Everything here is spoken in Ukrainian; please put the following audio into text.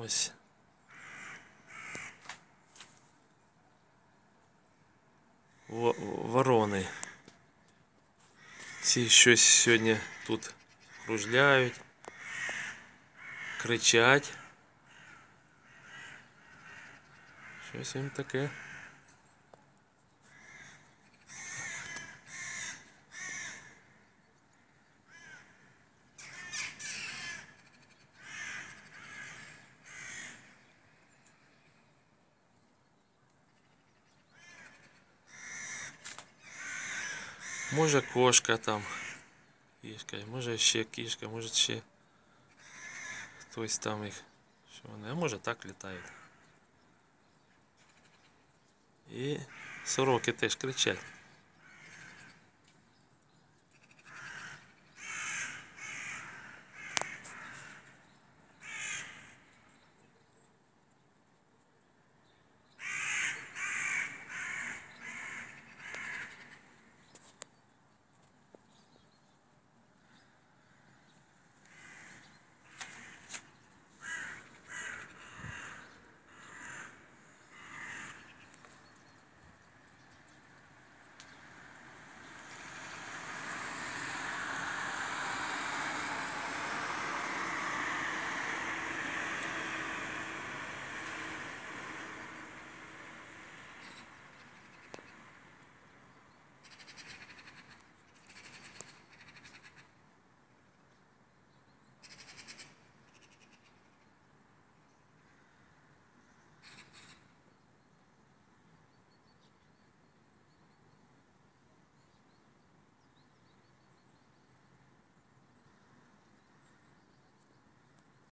Ось. Ворони. Ці щось сьогодні тут кружляють, кричать. Щось їм таке. Може кошка там. Кішка, може ще кішка, може ще хтось там їх. Що вони, а може так літають. І сороки теж кричать.